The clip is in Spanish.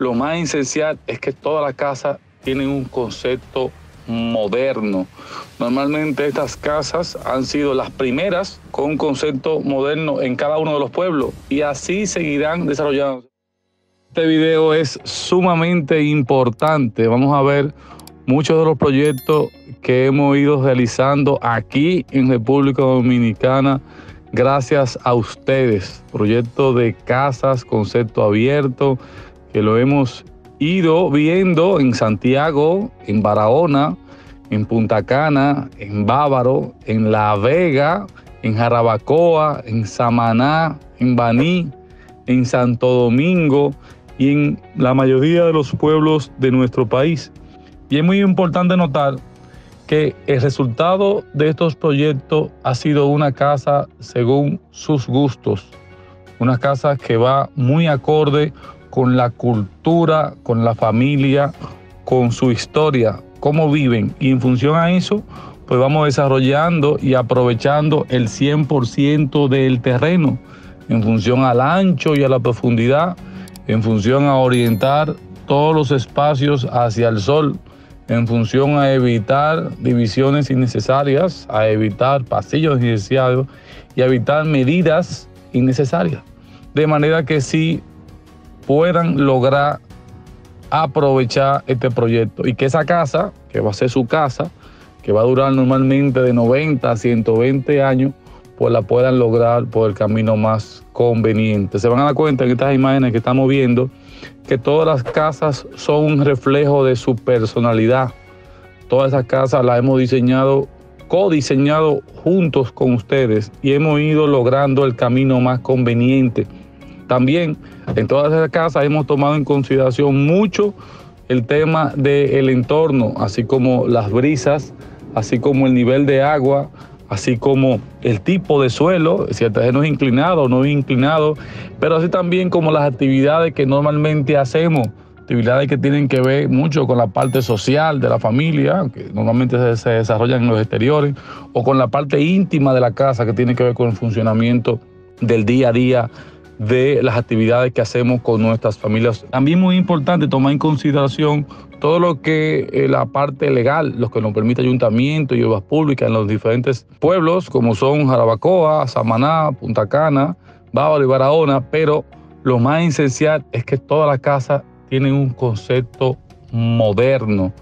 Lo más esencial es que todas las casas tienen un concepto moderno. Normalmente estas casas han sido las primeras con un concepto moderno en cada uno de los pueblos y así seguirán desarrollando. Este video es sumamente importante. Vamos a ver muchos de los proyectos que hemos ido realizando aquí en República Dominicana gracias a ustedes. Proyecto de casas, concepto abierto, que lo hemos ido viendo en Santiago, en Barahona, en Punta Cana, en Bávaro, en La Vega, en Jarabacoa, en Samaná, en Baní, en Santo Domingo y en la mayoría de los pueblos de nuestro país. Y es muy importante notar que el resultado de estos proyectos ha sido una casa según sus gustos, una casa que va muy acorde con la cultura, con la familia, con su historia, cómo viven. Y en función a eso, pues vamos desarrollando y aprovechando el 100% del terreno, en función al ancho y a la profundidad, en función a orientar todos los espacios hacia el sol, en función a evitar divisiones innecesarias, a evitar pasillos innecesarios y a evitar medidas innecesarias. De manera que sí puedan lograr aprovechar este proyecto y que esa casa, que va a ser su casa, que va a durar normalmente de 90 a 120 años, pues la puedan lograr por el camino más conveniente. Se van a dar cuenta en estas imágenes que estamos viendo que todas las casas son un reflejo de su personalidad. Todas esas casas las hemos diseñado, codiseñado juntos con ustedes y hemos ido logrando el camino más conveniente también en todas esas casas hemos tomado en consideración mucho el tema del entorno, así como las brisas, así como el nivel de agua, así como el tipo de suelo, si el terreno es inclinado o no es inclinado, pero así también como las actividades que normalmente hacemos, actividades que tienen que ver mucho con la parte social de la familia, que normalmente se, se desarrollan en los exteriores, o con la parte íntima de la casa, que tiene que ver con el funcionamiento del día a día de las actividades que hacemos con nuestras familias. También muy importante tomar en consideración todo lo que eh, la parte legal, lo que nos permite ayuntamiento y obras públicas en los diferentes pueblos, como son Jarabacoa, Samaná, Punta Cana, Bávaro y Barahona, pero lo más esencial es que todas las casas tienen un concepto moderno